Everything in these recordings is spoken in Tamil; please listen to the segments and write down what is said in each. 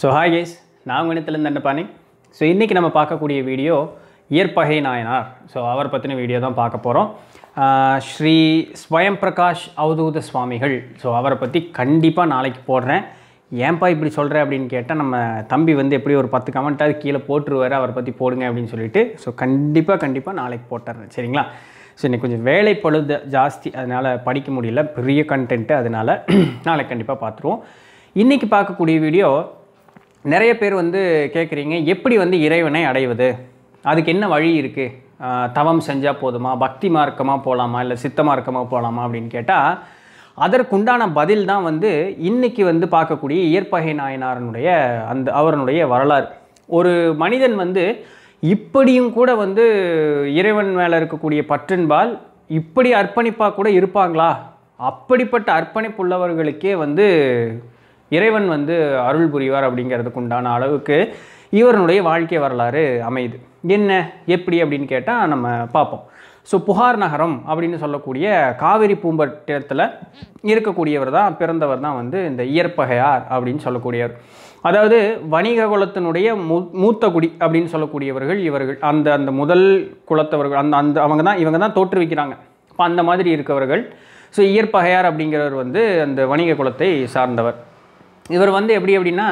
ஸோ ஹாய் கேஸ் நான் கணித்திலேருந்து அண்டப்பானே ஸோ இன்றைக்கி நம்ம பார்க்கக்கூடிய வீடியோ இயற்பகை நாயனார். ஸோ அவர் பற்றின வீடியோ தான் பார்க்க போகிறோம் ஸ்ரீ ஸ்வயம் பிரகாஷ் அவதூத சுவாமிகள். ஸோ அவரை பற்றி கண்டிப்பாக நாளைக்கு போடுறேன். ஏன்பா இப்படி சொல்கிறேன் அப்படின்னு கேட்டால் நம்ம தம்பி வந்து எப்படி ஒரு பத்து கமெண்ட்டாவது கீழே போட்டுருவார் அவரை பற்றி போடுங்க அப்படின்னு சொல்லிட்டு. ஸோ கண்டிப்பாக கண்டிப்பாக நாளைக்கு போட்டுறேன். சரிங்களா? ஸோ இன்றைக்கி கொஞ்சம் வேலை பழுது ஜாஸ்தி அதனால் படிக்க முடியல. பெரிய கண்டென்ட்டு அதனால் நாளைக்கு கண்டிப்பாக பார்த்துருவோம். இன்றைக்கி பார்க்கக்கூடிய வீடியோ நிறைய பேர் வந்து கேட்குறீங்க எப்படி வந்து இறைவனை அடைவது? அதுக்கு என்ன வழி இருக்குது தவம் செஞ்சால் போதுமா? பக்தி மார்க்கமாக போகலாமா இல்லை சித்த மார்க்கமாக போகலாமா அப்படின்னு கேட்டால் அதற்குண்டான பதில் தான் வந்து இன்றைக்கி வந்து பார்க்கக்கூடிய இயற்பகை நாயனாரனுடைய அந்த அவரனுடைய வரலாறு. ஒரு மனிதன் வந்து இப்படியும் கூட வந்து இறைவன் மேலே இருக்கக்கூடிய பற்றின்பால் இப்படி அர்ப்பணிப்பாக கூட இருப்பாங்களா? அப்படிப்பட்ட அர்ப்பணிப்புள்ளவர்களுக்கே வந்து இறைவன் வந்து அருள் புரிவார் அப்படிங்கிறதுக்கு உண்டான அளவுக்கு இவருடைய வாழ்க்கை வரலாறு அமையுது. என்ன எப்படி அப்படின்னு கேட்டால் நம்ம பார்ப்போம். ஸோ புகார் நகரம் அப்படின்னு சொல்லக்கூடிய காவிரி பூம்பட்டினத்தில் இருக்கக்கூடியவர் தான் பிறந்தவர் தான் வந்து இந்த இயற்பகையார் அப்படின்னு சொல்லக்கூடியவர். அதாவது வணிக குலத்தினுடைய மூ மூத்த குடி அப்படின்னு சொல்லக்கூடியவர்கள் இவர்கள். அந்த அந்த முதல் குலத்தவர்கள் அந்த அந்த அவங்க தான் இவங்க தான் தோற்றுவிக்கிறாங்க. இப்போ அந்த மாதிரி இருக்கவர்கள். ஸோ இயற்பகையார் அப்படிங்கிறவர் வந்து அந்த வணிக குலத்தை சார்ந்தவர். இவர் வந்து எப்படி அப்படின்னா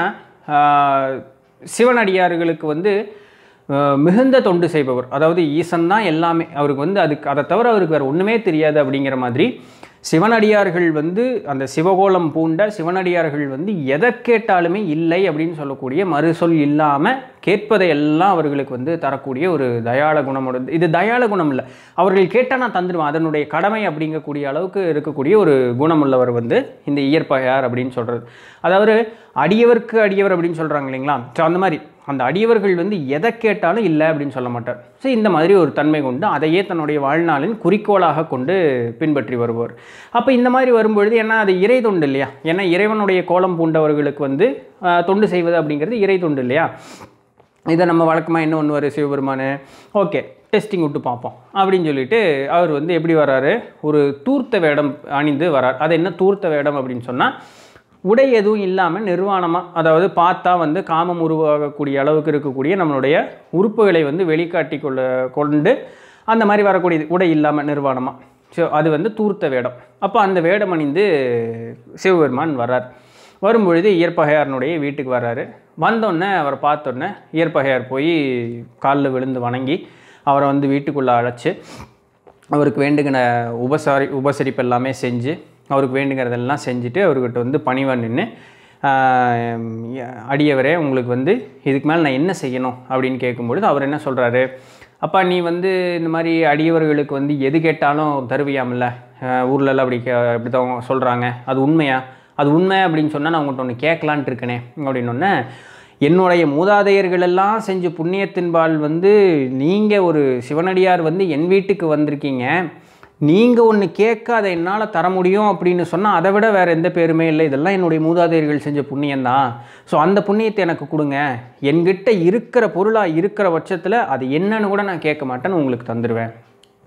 சிவனடியார்களுக்கு வந்து மிகுந்த தொண்டு செய்பவர். அதாவது ஈசன் தான் எல்லாமே. அவருக்கு வந்து அதுக்கு அதை தவிர அவருக்கு வேறு ஒன்றுமே தெரியாது அப்படிங்கிற மாதிரி சிவனடியார்கள் வந்து அந்த சிவகோலம் பூண்ட சிவனடியார்கள் வந்து எதை கேட்டாலுமே இல்லை அப்படின்னு சொல்லக்கூடிய மறுசொல் இல்லாமல் கேட்பதை எல்லாம் அவர்களுக்கு வந்து தரக்கூடிய ஒரு தயாள குணமோட இது தயாள குணம் இல்லை. அவர்கள் கேட்டால் நான் தந்துடுவேன். அதனுடைய கடமை அப்படிங்கக்கூடிய அளவுக்கு இருக்கக்கூடிய ஒரு குணமுள்ளவர் வந்து இந்த இயற்பகையார் அப்படின்னு சொல்கிறது அதாவது அடியவருக்கு அடியவர் அப்படின்னு சொல்கிறாங்க இல்லைங்களா? ஸோ அந்த மாதிரி. அந்த அடியவர்கள் வந்து எதை கேட்டாலும் இல்லை அப்படின்னு சொல்ல மாட்டார். ஸோ இந்த மாதிரி ஒரு தன்மை கொண்டு அதையே தன்னுடைய வாழ்நாளின் குறிக்கோளாக கொண்டு பின்பற்றி வருவார் அப்போ இந்த மாதிரி வரும்பொழுது ஏன்னா அது இறை தொண்டு இல்லையா? ஏன்னா இறைவனுடைய கோலம் பூண்டவர்களுக்கு வந்து தொண்டு செய்வது அப்படிங்கிறது இறை தொண்டு இல்லையா? இதை நம்ம வழக்கமாக என்ன ஒன்று வரும் சிவபெருமானு ஓகே டெஸ்டிங் விட்டு பார்ப்போம். அப்படின்னு சொல்லிட்டு அவர் வந்து எப்படி வராரு ஒரு தூர்த்த வேடம் அணிந்து வரார் அது என்ன தூர்த்த வேடம் அப்படின்னு சொன்னால் உடை எதுவும் இல்லாமல் நிர்வாணமாக அதாவது பார்த்தா வந்து காமம் உருவாகக்கூடிய அளவுக்கு இருக்கக்கூடிய நம்மளுடைய உறுப்புகளை வந்து வெளிக்காட்டி கொள்ள கொண்டு அந்த மாதிரி வரக்கூடியது உடை இல்லாமல் நிர்வாணமாக ஸோ அது வந்து தூர்த்த வேடம். அப்போ அந்த வேடம் அணிந்து சிவபெருமான் வர்றார். வரும்பொழுது இயற்பகையாரனுடைய வீட்டுக்கு வர்றாரு. வந்தோடனே அவரை பார்த்தோன்னே இயற்பகையார் போய் காலில் விழுந்து வணங்கி அவரை வந்து வீட்டுக்குள்ளே அழைச்சி அவருக்கு வேண்டுகின உபசாரி உபசரிப்பு எல்லாமே செஞ்சு அவருக்கு வேண்டுங்கிறதெல்லாம் செஞ்சுட்டு அவர்கிட்ட வந்து பணிவாக நின்று அடியவரே உங்களுக்கு வந்து இதுக்கு மேலே நான் என்ன செய்யணும் அப்படின்னு கேட்கும்பொழுது அவர் என்ன சொல்கிறாரு அப்பா நீ வந்து இந்த மாதிரி அடியவர்களுக்கு வந்து எது கேட்டாலும் தருவியாமில்ல ஊர்லலாம் அப்படி கே அப்படி தான் சொல்கிறாங்க அது உண்மையா அது உண்மை அப்படின்னு சொன்னால் நான் உங்கள்கிட்ட ஒன்று கேட்கலான்ட்டு இருக்கனே அப்படின்னொன்னே என்னுடைய மூதாதையர்களெல்லாம் செஞ்ச புண்ணியத்தின்பால் வந்து நீங்கள் ஒரு சிவனடியார் வந்து என் வீட்டுக்கு வந்திருக்கீங்க நீங்கள் ஒன்று கேட்க அதை என்னால் தர முடியும் அப்படின்னு சொன்னால் அதை விட வேறு எந்த பேருமே இல்லை. இதெல்லாம் என்னுடைய மூதாதையர்கள் செஞ்ச புண்ணியம்தான். ஸோ அந்த புண்ணியத்தை எனக்கு கொடுங்க. என்கிட்ட இருக்கிற பொருளாக இருக்கிற பட்சத்தில் அது என்னன்னு கூட நான் கேட்க மாட்டேன்னு உங்களுக்கு தந்துடுவேன்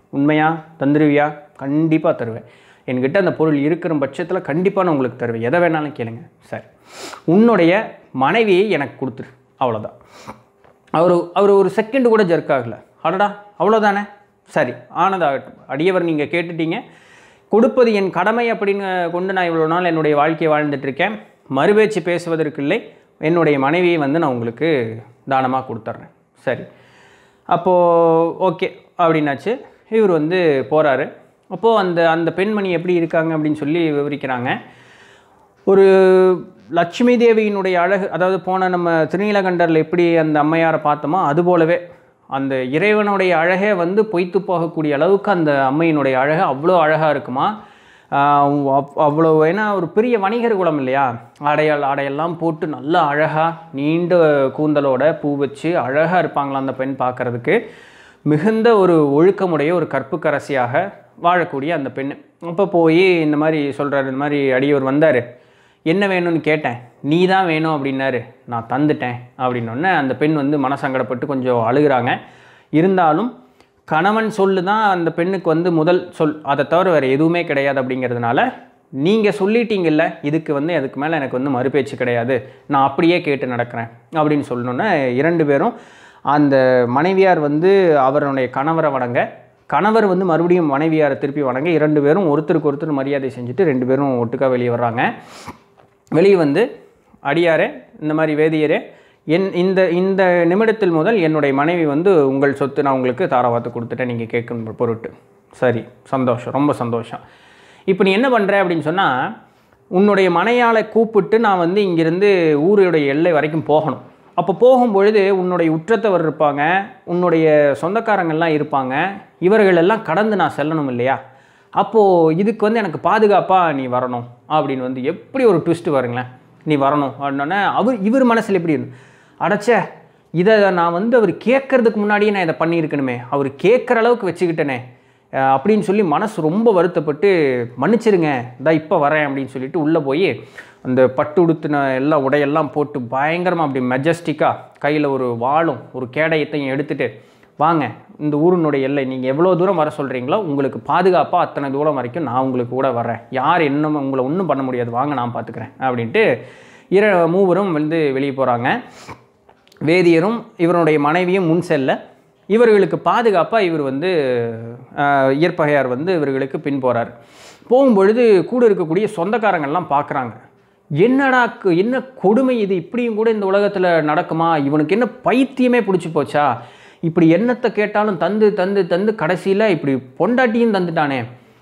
உண்மையா? தந்துருவியா? கண்டிப்பாக தருவேன். என்கிட்ட அந்த பொருள் இருக்கிற பட்சத்தில் கண்டிப்பாக நான் உங்களுக்கு தருவேன். எதை வேணாலும் கேளுங்க. சரி. உன்னுடைய மனைவியை எனக்கு கொடுத்துரு. அவ்வளோதான் அவர் அவர் ஒரு செகண்டு கூட ஜர்க் ஆகலை. அடடா அவ்வளோதானே சரி ஆனதாகட்டும். அடியவர் நீங்கள் கேட்டுட்டீங்க. கொடுப்பது என் கடமை அப்படின்னு கொண்டு நான் இவ்வளோ நாள் என்னுடைய வாழ்க்கையை வாழ்ந்துட்டுருக்கேன் மறுபேச்சு பேசுவதற்கு இல்லை. என்னுடைய மனைவியை வந்து நான் உங்களுக்கு தானமாக கொடுத்துட்றேன் சரி. அப்போது ஓகே அப்படின்னாச்சு. இவர் வந்து போகிறாரு அப்போது அந்த அந்த பெண்மணி எப்படி இருக்காங்க அப்படின்னு சொல்லி விவரிக்கிறாங்க. ஒரு லட்சுமி தேவியினுடைய அழகு அதாவது போன நம்ம திருநீலகண்டரில் எப்படி அந்த அம்மையாரை பார்த்தோமோ அது போலவே அந்த இறைவனுடைய அழகே வந்து பொய்த்து போகக்கூடிய அளவுக்கு அந்த அம்மையினுடைய அழகு அவ்வளோ அழகாக இருக்குமா? அவ்வளோ ஏன்னா ஒரு பெரிய வணிகர் குலம் இல்லையா? ஆடையால் ஆடையெல்லாம் போட்டு நல்லா அழகாக நீண்ட கூந்தலோட பூ வச்சு அழகாக இருப்பாங்களா அந்த பெண் பார்க்கறதுக்கு? மிகுந்த ஒரு ஒழுக்கமுடைய ஒரு கற்புக்கரசியாக வாழக்கூடிய அந்த பெண் அப்போ போய் இந்த மாதிரி சொல்கிறாரு இந்த மாதிரி அடியவர் வந்தார். என்ன வேணும்னு கேட்டேன். நீ தான் வேணும் அப்படின்னாரு. நான் தந்துட்டேன் அப்படின்னொன்னே அந்த பெண் வந்து மனசங்கடப்பட்டு கொஞ்சம் அழுகிறாங்க. இருந்தாலும் கணவன் சொல்லு தான் அந்த பெண்ணுக்கு வந்து முதல் சொல் அதை தவிர வேறு எதுவுமே கிடையாது அப்படிங்கிறதுனால நீங்கள் சொல்லிட்டீங்கல்ல இதுக்கு வந்து அதுக்கு மேலே எனக்கு வந்து மறுபேச்சு கிடையாது. நான் அப்படியே கேட்டு நடக்கிறேன் அப்படின்னு சொல்லணுன்னே இரண்டு பேரும் அந்த மனைவியார் வந்து அவருடைய கணவரை வணங்க. கணவர் வந்து மறுபடியும் மனைவியாரை திருப்பி வணங்க. இரண்டு பேரும் ஒருத்தருக்கு ஒருத்தர் மரியாதை செஞ்சுட்டு ரெண்டு பேரும் ஒட்டுக்கா வெளியே வர்றாங்க. வெளியே வந்து அடியாரே இந்த மாதிரி வேதியரே என் இந்த இந்த நிமிடத்தில் முதல் என்னுடைய மனைவி வந்து உங்கள் சொத்து நான் உங்களுக்கு தாராவாத்து கொடுத்துட்டேன் நீங்கள் கேட்கும் பொருட்டு. சரி சந்தோஷம் ரொம்ப சந்தோஷம். இப்போ நீ என்ன பண்ணுற அப்படின்னு சொன்னால் உன்னுடைய மனையாளை கூப்பிட்டு நான் வந்து இங்கிருந்து ஊருடைய எல்லை வரைக்கும் போகணும். அப்போ போகும்பொழுது உன்னுடைய உற்றத்தவர் இருப்பாங்க உன்னுடைய சொந்தக்காரங்கள்லாம் இருப்பாங்க இவர்களெல்லாம் கடந்து நான் செல்லணும் இல்லையா? அப்போது இதுக்கு வந்து எனக்கு பாதுகாப்பாக நீ வரணும் அப்படின்னு வந்து எப்படி ஒரு ட்விஸ்ட்டு வருங்களேன் நீ வரணும் அப்படின்னோடனே அவர் இவர் மனசில் எப்படி இருந்து அடைச்சே இதை நான் வந்து அவர் கேட்கறதுக்கு முன்னாடியே நான் இதை பண்ணியிருக்கணுமே அவர் கேட்குற அளவுக்கு வச்சுக்கிட்டேனே அப்படின்னு சொல்லி மனசு ரொம்ப வருத்தப்பட்டு மன்னிச்சிருங்க இதான் இப்போ வரேன் அப்படின்னு சொல்லிட்டு உள்ளே போய் அந்த பட்டு உடுத்தின எல்லாம் உடையெல்லாம் போட்டு பயங்கரமாக அப்படி மெஜஸ்டிக்காக கையில் ஒரு வாளும் ஒரு கேடயத்தையும் எடுத்துகிட்டு வாங்க இந்த ஊரினுடைய எல்லை நீங்கள் எவ்வளோ தூரம் வர சொல்கிறீங்களோ உங்களுக்கு பாதுகாப்பாக அத்தனை தூரம் வரைக்கும் நான் உங்களுக்கு கூட வரேன் யார் இன்னும் உங்களை ஒன்றும் பண்ண முடியாது வாங்க நான் பார்த்துக்கிறேன் அப்படின்ட்டு இர மூவரும் வந்து வெளியே போகிறாங்க வேதியரும் இவருடைய மனைவியும் முன் செல்ல இவர்களுக்கு பாதுகாப்பாக இவர் வந்து இயற்பகையார் வந்து இவர்களுக்கு பின் போகிறார் போகும்பொழுது கூட இருக்கக்கூடிய சொந்தக்காரங்கள்லாம் பார்க்குறாங்க என்னடா என்ன கொடுமை இது இப்படியும் கூட இந்த உலகத்தில் நடக்குமா? இவனுக்கு என்ன பைத்தியமே பிடிச்சி போச்சா? இப்படி என்னத்தை கேட்டாலும் தந்து தந்து தந்து கடைசியில் இப்படி பொண்டாட்டியும் தந்துட்டானே.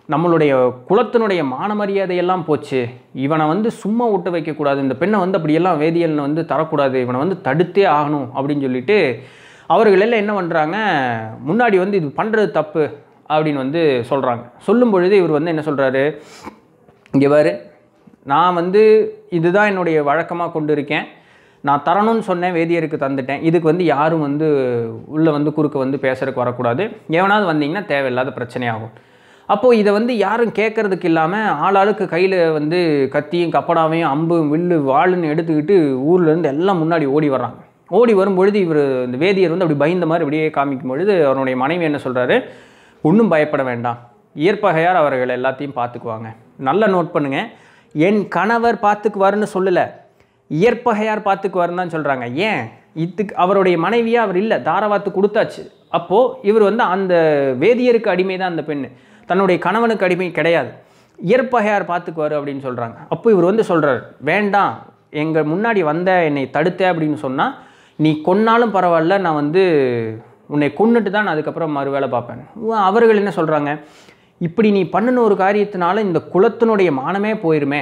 நம்மளுடைய குலத்தினுடைய மான மரியாதையெல்லாம் போச்சு. இவனை வந்து சும்மா விட்டு வைக்கக்கூடாது. இந்த பெண்ணை வந்து அப்படியெல்லாம் வேதியியல்னு வந்து தரக்கூடாது. இவனை வந்து தடுத்தே ஆகணும் அப்படின்னு சொல்லிட்டு அவர்கள் எல்லாம் என்ன பண்ணுறாங்க முன்னாடி வந்து இது பண்ணுறது தப்பு அப்படின்னு வந்து சொல்கிறாங்க சொல்லும் பொழுது இவர் வந்து என்ன சொல்கிறாரு இங்கே பாரு நான் வந்து இதுதான் என்னுடைய வழக்கமாக கொண்டு இருக்கேன் நான் தரணும்னு சொன்னேன் வேதியருக்கு தந்துட்டேன். இதுக்கு வந்து யாரும் வந்து உள்ளே வந்து குறுக்க வந்து பேசுறதுக்கு வரக்கூடாது. எவனாவது வந்தீங்கன்னா தேவையில்லாத பிரச்சனையாகும். அப்போது இதை வந்து யாரும் கேட்கறதுக்கு இல்லாமல் ஆளாளுக்கு கையில் வந்து கத்தியும் கப்படாவையும் அம்பு வில்லு வாளுன்னு எடுத்துக்கிட்டு ஊர்லேருந்து எல்லாம் முன்னாடி ஓடி வர்றாங்க. ஓடி வரும்பொழுது இவர் இந்த வேதியர் வந்து அப்படி பயந்த மாதிரி அப்படியே காமிக்கும் பொழுது அவருடைய மனைவி என்ன சொல்கிறாரு ஒன்றும் பயப்பட வேண்டாம். இயற்பகையார் அவர்கள் எல்லாத்தையும் பார்த்துக்குவாங்க. நல்லா நோட் பண்ணுங்கள் என் கணவர் பார்த்துக்குவாருன்னு சொல்லலை. இயற்பகையார் பார்த்துக்குவாருன்னு தான் சொல்கிறாங்க ஏன்? இதுக்கு அவருடைய மனைவியாக அவர் இல்லை தாரவாத்து கொடுத்தாச்சு. அப்போது இவர் வந்து அந்த வேதியருக்கு அடிமை தான் அந்த பெண்ணு. தன்னுடைய கணவனுக்கு அடிமை கிடையாது. இயற்பகையார் பார்த்துக்குவாரு அப்படின்னு சொல்கிறாங்க அப்போ இவர் வந்து சொல்கிறார் வேண்டாம் எங்கள் முன்னாடி வந்த என்னை தடுத்த அப்படின்னு சொன்னால் நீ கொன்னாலும் பரவாயில்ல நான் வந்து உன்னை கொன்னுட்டு தான் நான் அதுக்கப்புறம் மறு வேலை பார்ப்பேன். அவர்கள் என்ன சொல்கிறாங்க இப்படி நீ பண்ணின ஒரு காரியத்தினால இந்த குலத்தினுடைய மானமே போயிருமே.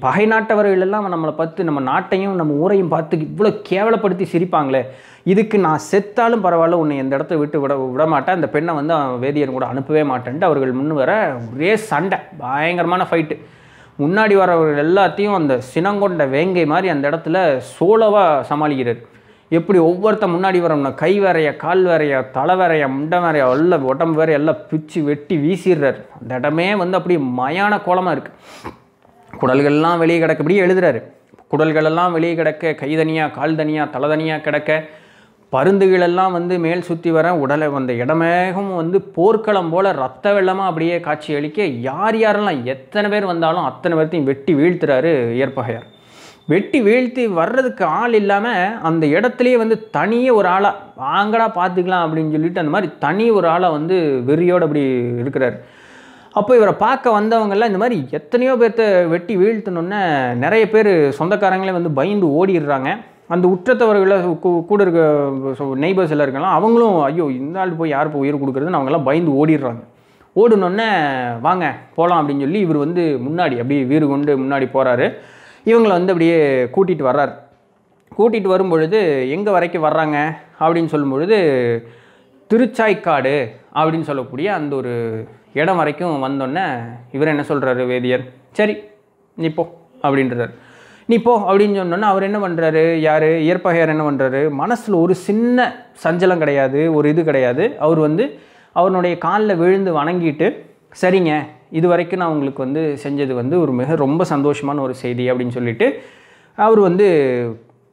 பகை நாட்டவர்கள் எல்லாம் நம்மளை பார்த்து நம்ம நாட்டையும் நம்ம ஊரையும் பார்த்து இவ்வளோ கேவலப்படுத்தி சிரிப்பாங்களே. இதுக்கு நான் செத்தாலும் பரவாயில்ல உன்னை இந்த இடத்த விட்டு விட விட மாட்டேன் பெண்ணை வந்து வேதியன் கூட அனுப்பவே மாட்டேன்ட்டு அவர்கள் முன் வர ஒரே சண்டை பயங்கரமான ஃபைட்டு முன்னாடி வரவர்கள் எல்லாத்தையும் அந்த சினங்கொண்ட வேங்கை மாதிரி அந்த இடத்துல சோலவாக சமாளிக்கிறார். எப்படி ஒவ்வொருத்த முன்னாடி வரவன கை வரைய கால் வரைய தலை வரைய முண்டை வரைய எல்லாம் உடம்பு வேற எல்லாம் பிச்சு வெட்டி வீசிடுறாரு. அந்த இடமே வந்து அப்படியே மயான கோலமாக இருக்குது குடல்கள்லாம் வெளியே கிடக்கப்படியே எழுதுறாரு. குடல்களெல்லாம் வெளியே கிடக்க கை தனியாக கால் தனியாக தலை தனியாக கிடக்க பருந்துகளெல்லாம் வந்து மேல் சுற்றி வர உடலை வந்த இடமேகம் வந்து போர்க்களம் போல் ரத்த வெள்ளமாக அப்படியே காட்சி அளிக்க யார் யாரெல்லாம் எத்தனை பேர் வந்தாலும் அத்தனை பேர்த்தையும் வெட்டி வீழ்த்துறாரு ஏற்பகையார் வெட்டி வீழ்த்தி வர்றதுக்கு ஆள் இல்லாமல் அந்த இடத்துலையே வந்து தனியே ஒரு ஆளாக வாங்கடா பார்த்துக்கலாம் அப்படின்னு சொல்லிட்டு அந்த மாதிரி தனி ஒரு ஆளை வந்து வெறியோடு அப்படி இருக்கிறார். அப்போ இவரை பார்க்க வந்தவங்கெல்லாம் இந்த மாதிரி எத்தனையோ பேர்த்த வெட்டி வீழ்த்தணுன்னே நிறைய பேர் சொந்தக்காரங்களே வந்து பயந்து ஓடிடுறாங்க. அந்த உற்றத்தவர்களை கூட இருக்க நெய்பர்ஸ் எல்லாம் இருக்கலாம் அவங்களும் ஐயோ இந்த ஆள் போய் யார் போய் உயிர் கொடுக்குறதுன்னு அவங்கெல்லாம் பயந்து ஓடிடுறாங்க. ஓடுனோடனே வாங்க போகலாம் அப்படின்னு சொல்லி இவர் வந்து முன்னாடி அப்படியே வீறு கொண்டு முன்னாடி போகிறாரு இவங்களை வந்து அப்படியே கூட்டிகிட்டு வர்றார். கூட்டிகிட்டு வரும்பொழுது எங்கே வரைக்கும் வர்றாங்க? அப்படின்னு சொல்லும்பொழுது திருச்சாய்க்காடு. அப்படின்னு சொல்லக்கூடிய அந்த ஒரு இடம் வரைக்கும் வந்தோடனே இவர் என்ன சொல்கிறாரு வேதியர்? சரி நீ போ அப்படின்றார். நீ போ அப்படின்னு சொன்னோன்னே அவர் என்ன பண்ணுறாரு யார்? இயற்பகையார் என்ன பண்ணுறாரு மனசில் ஒரு சின்ன சஞ்சலம் கிடையாது ஒரு இது கிடையாது. அவர் வந்து அவனுடைய காலில் விழுந்து வணங்கிட்டு சரிங்க இது வரைக்கும் நான் உங்களுக்கு வந்து செஞ்சது வந்து ஒரு மிக ரொம்ப சந்தோஷமான ஒரு செய்தி அப்படின்னு சொல்லிட்டு அவர் வந்து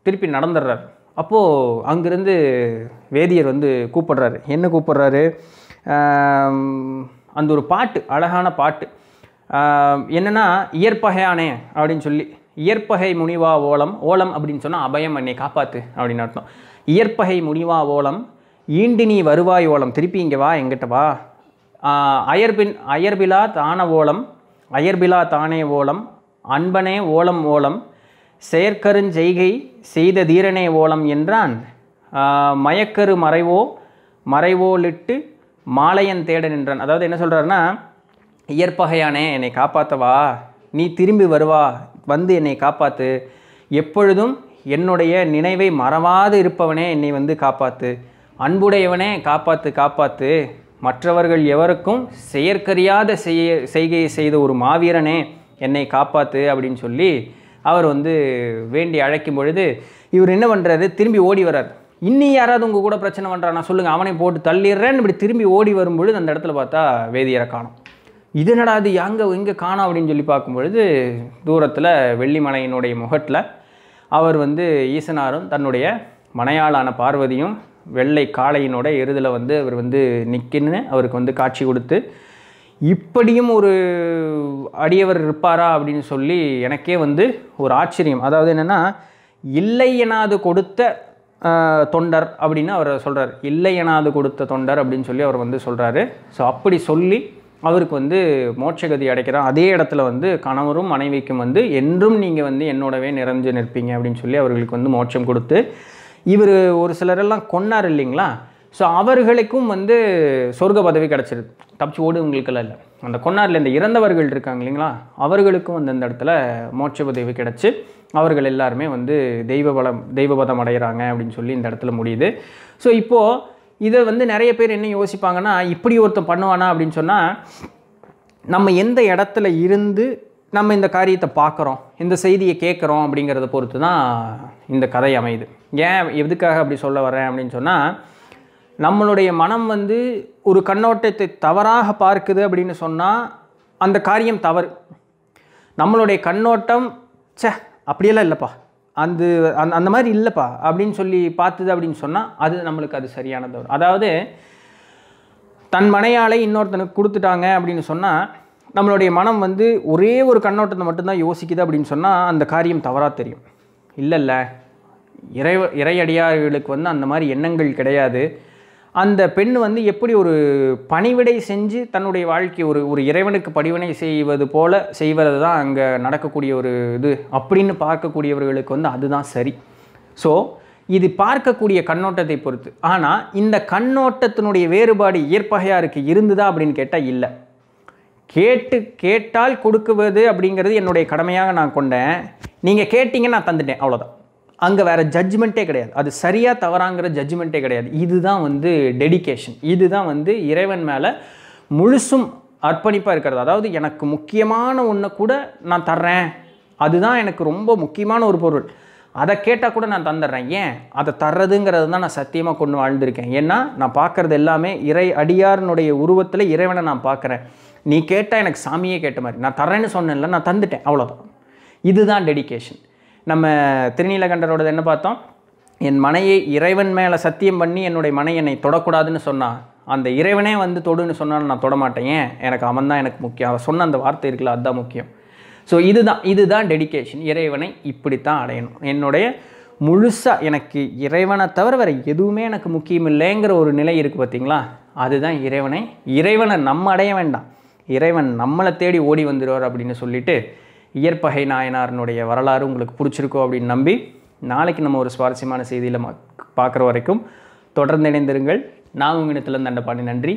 திருப்பி நடந்துடுறார். அப்போது அங்கேருந்து வேதியர் வந்து கூப்பிடுறாரு. என்ன கூப்பிடுறாரு? அந்த ஒரு பாட்டு அழகான பாட்டு. என்னென்னா இயற்பகையானே அப்படின்னு சொல்லி இயற்பகை முனிவா ஓலம் ஓலம் அப்படின்னு சொன்னால் அபயம் என்னை காப்பாற்று அப்படின்னு அர்த்தம். இயற்பகை முனிவா ஓலம் ஈண்டு நீ வருவாய் ஓலம் திருப்பி இங்கே வா எங்கிட்ட வா. அயர்பின் அயர்பிலா தான ஓலம் அயர்பிலா தானே ஓலம் அன்பனே ஓலம் ஓலம் செயற்கருஞ்செய்கை செய்த தீரனே ஓலம் என்றான். மயக்கரு மறைவோ மறைவோலிட்டு மாலையன் தேட நின்றான். அதாவது என்ன சொல்கிறாருன்னா இயற்பகையானே என்னை காப்பாற்றவா நீ திரும்பி வருவா? வந்து என்னை காப்பாற்று எப்பொழுதும் என்னுடைய நினைவை மறவாது இருப்பவனே என்னை வந்து காப்பாற்று அன்புடையவனே காப்பாற்று காப்பாற்று மற்றவர்கள் எவருக்கும் செயற்கறியாத செய்ய செய்கையை செய்த ஒரு மாவீரனே என்னை காப்பாற்று அப்படின்னு சொல்லி அவர் வந்து வேண்டி அழைக்கும் பொழுது இவர் என்ன பண்ணுறாரு திரும்பி ஓடி வர்றார். இன்னி யாராவது உங்கள் கூட பிரச்சனை பண்ணுறானா சொல்லுங்கள் அவனை போட்டு தள்ளிடுறேன்னு இப்படி திரும்பி ஓடி வரும்பொழுது அந்த இடத்துல பார்த்தா வேதியரை காணும். இது என்னடா அது எங்கே எங்கே காணோம் அப்படின்னு சொல்லி பார்க்கும்பொழுது தூரத்தில் வெள்ளிமலையினுடைய முகட்டில் அவர் வந்து ஈசனாரும் தன்னுடைய மனையாளான பார்வதியும் வெள்ளை காளையினோட எருதில் வந்து அவர் வந்து நிற்கின்னு அவருக்கு வந்து காட்சி கொடுத்து இப்படியும் ஒரு அடியவர் இருப்பாரா? அப்படின்னு சொல்லி எனக்கே வந்து ஒரு ஆச்சரியம். அதாவது என்னென்னா இல்லை எனாது கொடுத்த தொண்டர் அப்படின்னு அவர் சொல்கிறார் இல்லையனாது கொடுத்த தொண்டர் அப்படின்னு சொல்லி அவர் வந்து சொல்கிறாரு ஸோ அப்படி சொல்லி அவருக்கு வந்து மோட்சகதி அடைக்கிறார். அதே இடத்துல வந்து கணவரும் மனைவிக்கும் வந்து என்றும் நீங்கள் வந்து என்னோடவே நிறைஞ்சு நிற்பீங்க அப்படின்னு சொல்லி அவர்களுக்கு வந்து மோட்சம் கொடுத்து இவர் ஒரு சிலரெல்லாம் கொன்னார் இல்லைங்களா? ஸோ அவர்களுக்கும் வந்து சொர்க்க பதவி கிடச்சிருது. தப்பிச்சு ஓடுவங்களுக்கெல்லாம் இல்லை. அந்த கொன்னாரில் இந்த இறந்தவர்கள் இருக்காங்க இல்லைங்களா? அவர்களுக்கும் வந்து அந்த இடத்துல மோட்ச பதவி கிடச்சி அவர்கள் எல்லாருமே வந்து தெய்வ பலம் தெய்வ பதம் அடைகிறாங்க அப்படின்னு சொல்லி இந்த இடத்துல முடியுது. ஸோ இப்போது இதை வந்து நிறைய பேர் என்ன யோசிப்பாங்கன்னா இப்படி ஒருத்தன் பண்ணுவானா அப்படின்னு சொன்னால் நம்ம எந்த இடத்துல இருந்து நம்ம இந்த காரியத்தை பார்க்குறோம் இந்த செய்தியை கேட்குறோம் அப்படிங்கிறத பொறுத்து தான் இந்த கதை அமையுது. ஏன் எதுக்காக அப்படி சொல்ல வரேன் அப்படின்னு சொன்னால் நம்மளுடைய மனம் வந்து ஒரு கண்ணோட்டத்தை தவறாக பார்க்குது அப்படின்னு சொன்னால் அந்த காரியம் தவறு. நம்மளுடைய கண்ணோட்டம் சே அப்படியெல்லாம் இல்லைப்பா. அந்த அந் அந்த மாதிரி இல்லைப்பா. அப்படின்னு சொல்லி பார்த்துது அப்படின்னு சொன்னால் அது நம்மளுக்கு அது சரியானது. வரும் அதாவது தன் மனையாளை இன்னொருத்தனுக்கு கொடுத்துட்டாங்க அப்படின்னு சொன்னால் நம்மளுடைய மனம் வந்து ஒரே ஒரு கண்ணோட்டத்தை மட்டும்தான் யோசிக்குது அப்படின்னு சொன்னால் அந்த காரியம் தவறாக தெரியும். இல்லை இல்லை இறை இறையடியார்களுக்கு வந்து அந்த மாதிரி எண்ணங்கள் கிடையாது. அந்த பெண் வந்து எப்படி ஒரு பணிவிடை செஞ்சு தன்னுடைய வாழ்க்கை ஒரு ஒரு இறைவனுக்கு பணிவிடை செய்வது போல செய்வது தான் அங்கே நடக்கக்கூடிய ஒரு இது அப்படின்னு பார்க்கக்கூடியவர்களுக்கு வந்து அதுதான் சரி. ஸோ இது பார்க்கக்கூடிய கண்ணோட்டத்தை பொறுத்து. ஆனால் இந்த கண்ணோட்டத்தினுடைய வேறுபாடு இயற்பகையாருக்கு இருந்துதா அப்படின்னு கேட்டால் இல்லை. கேட்டு கேட்டால் கொடுக்குவது அப்படிங்கிறது என்னுடைய கடமையாக நான் கொண்டேன். நீங்கள் கேட்டீங்க நான் தந்துட்டேன் அவ்வளோதான் அங்கே வேறு ஜட்ஜ்மெண்ட்டே கிடையாது. அது சரியாக தவறாங்கிற ஜட்ஜ்மெண்ட்டே கிடையாது. இதுதான் வந்து டெடிகேஷன் இதுதான் வந்து இறைவன் மேலே முழுசும் அர்ப்பணிப்பாக இருக்கிறது. அதாவது எனக்கு முக்கியமான ஒன்றை கூட நான் தர்றேன். அதுதான் எனக்கு ரொம்ப முக்கியமான ஒரு பொருள். அதை கேட்டால் கூட நான் தந்துடுறேன். ஏன்? அதை தர்றதுங்கிறது தான் நான் சத்தியமாக கொண்டு வாழ்ந்திருக்கேன். ஏன்னா நான் பார்க்குறது எல்லாமே இறை அடியாரனுடைய உருவத்தில் இறைவனை நான் பார்க்குறேன். நீ கேட்டால் எனக்கு சாமியே கேட்ட மாதிரி. நான் தர்றேன்னு சொன்னேன்ல நான் தந்துட்டேன். அவ்வளோதான் இதுதான் டெடிகேஷன் நம்ம திருநீலகண்டரோடது என்ன பார்த்தோம்? என் மனையை இறைவன் மேலே சத்தியம் பண்ணி என்னுடைய மனை என்னை தொடக்கூடாதுன்னு சொன்னான் அந்த இறைவனே வந்து தொடுன்னு சொன்னாலும் நான் தொடமாட்டேன். ஏன்? எனக்கு அவன் தான் எனக்கு முக்கியம். அவன் சொன்ன அந்த வார்த்தை இருக்குல்ல அதுதான் முக்கியம். ஸோ இதுதான் இதுதான் டெடிகேஷன் இறைவனை இப்படித்தான் அடையணும். என்னுடைய முழுசாக எனக்கு இறைவனை தவிர வேறு எதுவுமே எனக்கு முக்கியம் இல்லைங்கிற ஒரு நிலை இருக்குது பார்த்தீங்களா? அதுதான் இறைவனை இறைவனை நம்ம அடைய வேண்டாம். இறைவன் நம்மளை தேடி ஓடி வந்துடுவார் அப்படின்னு சொல்லிட்டு இயற்பகை நாயனாரனுடைய வரலாறு உங்களுக்கு பிடிச்சிருக்கோ அப்படின்னு நம்பி நாளைக்கு நம்ம ஒரு சுவாரஸ்யமான செய்தியில் பார்க்குற வரைக்கும் தொடர்ந்து இணைந்திருங்கள். நான் உங்கள் இடத்துல நன்றி. நன்றி